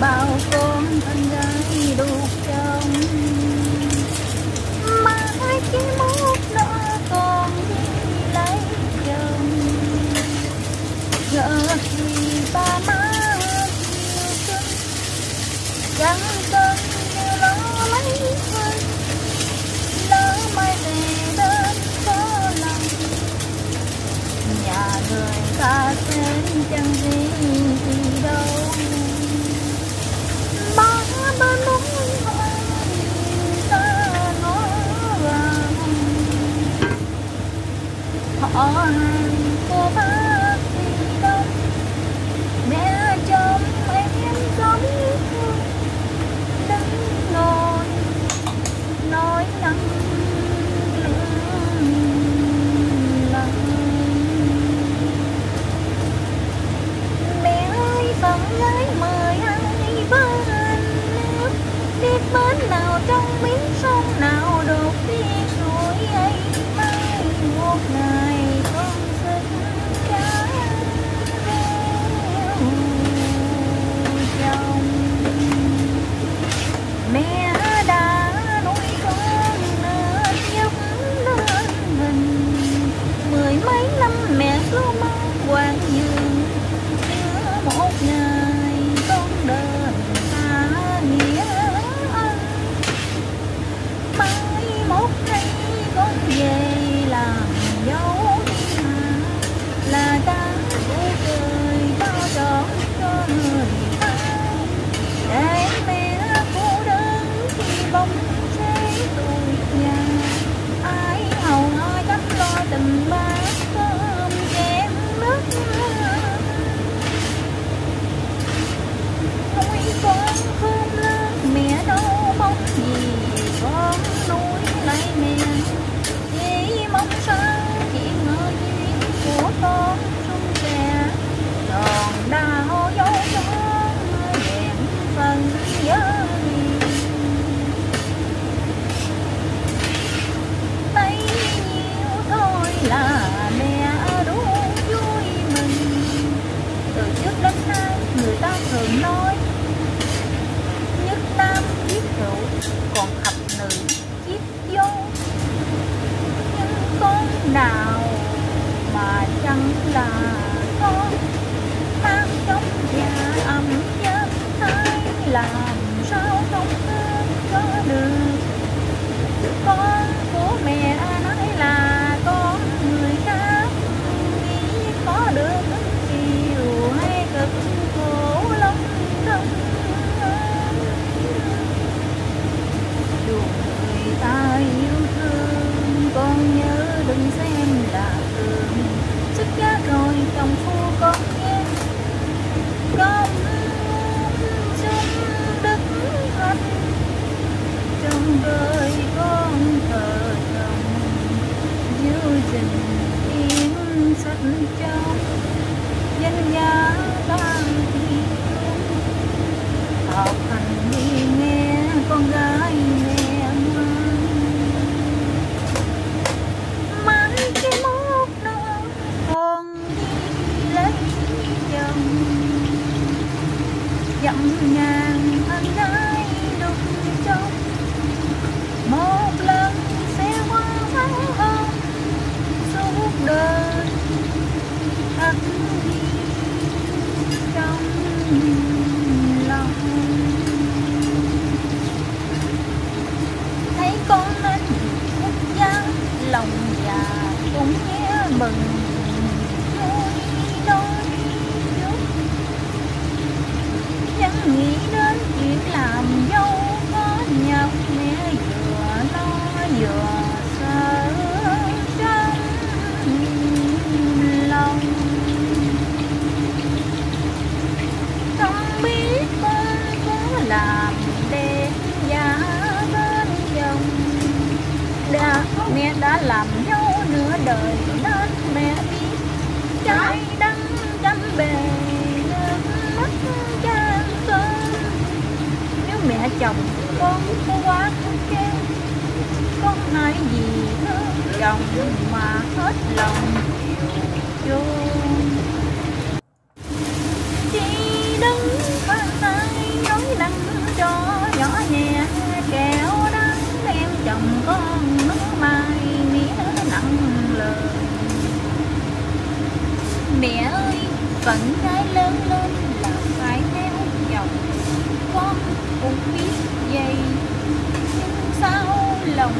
bao con thân gái đục trong mà chỉ mốt đó còn đi lấy chồng. Ngỡ thì ba má chiều xuân chẳng cần như lo lấy vơi lỡ mai về đến có lòng. Nhà người ta sẽ chẳng riêng gì đâu. 爱过吧 còn cặp nữ chiếc vô nhưng con nào mà chẳng là con? Mang trong nhà ấm nhớ hai là tình im sắt trong dân giá ta học làm đê giá bên dòng. Đã mẹ đã làm nhau nửa đời nên mẹ biết vẫn cái lớn lên là phải theo dòng con cũng biết dây nhưng sao lòng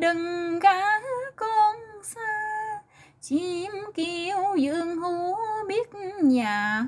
đừng gã con xa. Chim kêu dương hú biết nhà